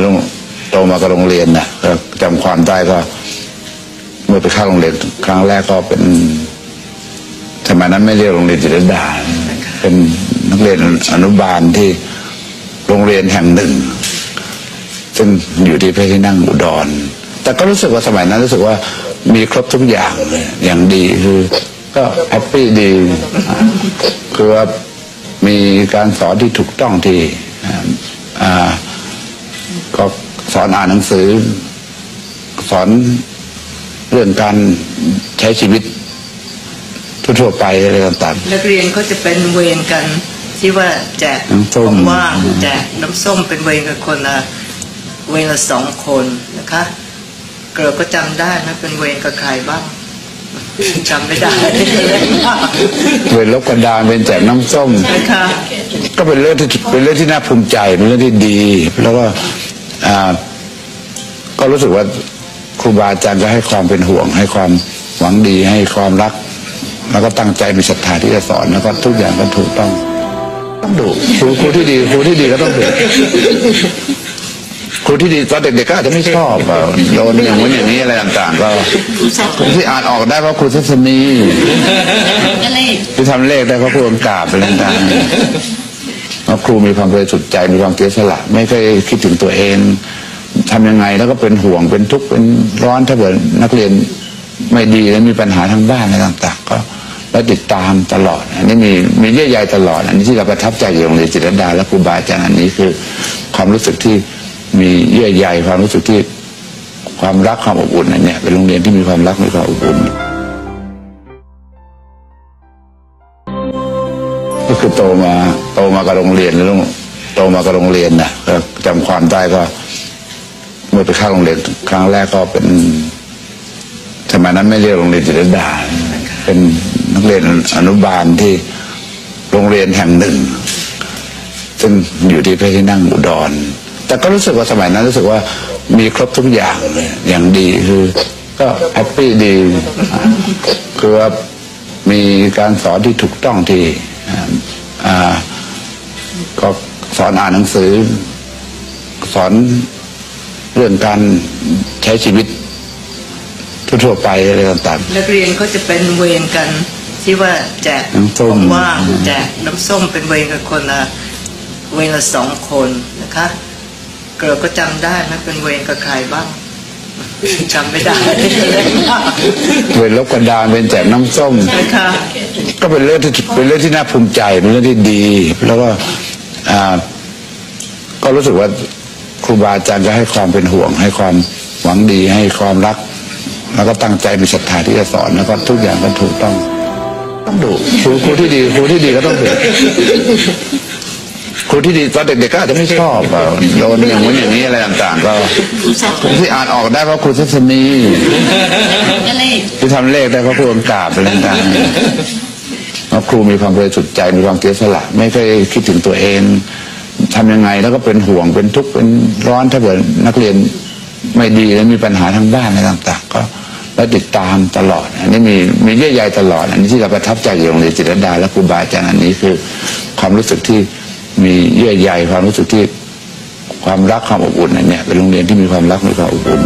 แล้วโตมากับโรงเรียนนะก็จำความได้ก็ เมื่อไปเข้าโรงเรียนครั้งแรกก็เป็นสมัยนั้นไม่เรียกโรงเรียนจิตรดา เป็นนักเรียนอนุบาลที่โรงเรียนแห่งหนึ่ง ซึ่งอยู่ที่เพระที่นั่งอุดร แต่ก็รู้สึกว่าสมัยนั้นรู้สึกว่ามีครบทุกอย่างเลยอย่างดีคือ ก็แฮปปี้ดี คือว่ามีการสอนที่ถูกต้องที่อ่า ก็สอนอ่านหนังสือ สอนเรื่องการใช้ชีวิตทั่วๆไปอะไรต่างนักเรียนก็จะเป็นเวรกันที่ว่าแจกน้ำส้มว่างๆแจกน้ำส้มเป็นเวรกับคนละเวรละสองคนนะคะ เกิดก็จำได้ไหมเป็นเวรกับใครบ้าง จำไม่ได้ๆเวรลบกันดารเป็นแจกน้ำส้มนะคะก็เป็นเรื่องที่เป็นเรื่องที่น่าภูมิใจเป็นเรื่องที่ดี แล้วก็อ่าก็รู้สึกว่าครูบาอาจารย์ก็ให้ความเป็นห่วง ให้ความหวังดีให้ความรัก แล้วก็ตั้งใจมีศรัทธาที่จะสอนแล้วก็ทุกอย่างก็ถูกต้องต้องดุครูครูที่ดีครูที่ดีก็ต้องดุ ครูที่ดีตอนเด็กๆก็อาจจะไม่ชอบอะโดนอย่างนี้นอย่างนี้อะไรต่างๆก็ที่อ่านออกได้เพราะครูทัศนีก็เลยที่ทำเลขได้เพราะครูอังกาบเป็นต่างๆเพราะครูมีความบริสุทธิ์ใจมีความเสียสละ ไม่เคยคิดถึงตัวเองทำยังไงแล้วก็เป็นห่วงเป็นทุกข์เป็นร้อนถ้าเกิดนักเรียนไม่ดีแล้วมีปัญหาทางบ้านอะไรต่างๆ ก็แล้วติดตามตลอด อันนี้มีมีเยื่อใยตลอด อันนี้ที่เราประทับใจอยู่โรงเรียนจิตรดาและครูบาอาจารย์อันนี้คือ ความรู้สึกที่ มีเยื่อใยความรู้สึกที่ความรักความอบอุ่นอันเนี้ยเป็นโรงเรียนที่มีความรักมีความอบอุ่นก็คือโตมาโตมากับโรงเรียนแล้วโตมากับโรงเรียนนะก็จำความได้ก็ เมื่อไปเข้าโรงเรียนครั้งแรกก็เป็นสมัยนั้นไม่เรียกโรงเรียนจิตรดา เป็นนักเรียนอนุบาลที่โรงเรียนแห่งหนึ่ง ซึ่งอยู่ที่พระที่นั่งอุดร แต่ก็รู้สึกว่าสมัยนั้นรู้สึกว่ามีครบทุกอย่างเลยอย่างดีคือ ก็แฮปปี้ดีอ่าคือว่ามีการสอนที่ถูกต้องที่อ่าอ่าก็สอนอ่านหนังสือ สอนเรื่องการใช้ชีวิตทั่วๆไปอะไรต่างนักเรียนก็จะเป็นเวรกันที่ว่าแจกน้ำส้มว่างๆแจกน้ำส้มเป็นเวรกับคนละเวรละสองคนนะคะ เกิดก็จำได้ไหมเป็นเวรกับใครบ้างจำไม่ได้ๆเวรลบกันดารเป็นแจกน้ำส้มนะคะก็เป็นเรื่องที่เป็นเรื่องที่น่าภูมิใจเป็นเรื่องที่ดี แล้วก็อ่า ก็รู้สึกว่าครูบาอาจารย์ก็ให้ความเป็นห่วง ให้ความหวังดีให้ความรัก แล้วก็ตั้งใจมีศรัทธาที่จะสอนแล้วก็ทุกอย่างก็ถูกต้อง ต้องดุครูครูที่ดีครูที่ดีก็ต้องดุ ครูที่ดีตอนเด็กๆก็อาจจะไม่ชอบอะโดนอย่างนี้นอย่างนี้อะไรต่างๆก็ที่อ่านออกได้เพราะครูทัศนีที่ทำเลขได้เพราะครูอังกาบเป็นต่างๆเพราะครูมีความบริสุทธิ์ใจมีความเสียสละไม่เคยคิดถึงตัวเองทำยังไงแล้วก็เป็นห่วงเป็นทุกข์เป็นร้อนถ้าเกิดนักเรียนไม่ดีแล้วมีปัญหาทางบ้านอะไรต่างๆ ก็แล้วติดตามตลอด อันนี้มีมีเยื่อใยตลอด อันนี้ที่เราประทับใจอยู่โรงเรียนจิตรดาและครูบาอาจารย์อันนี้คือ ความรู้สึกที่ มีเยื่อใยความรู้สึกที่ความรักความอบอุ่นอันเนี่ยเป็นโรงเรียนที่มีความรักมีความอบอุ่น